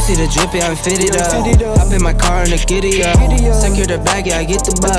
You see the drippy, I'm fitted up. Hop in my car and a giddy up. Secure the bag, yeah, I get the bus.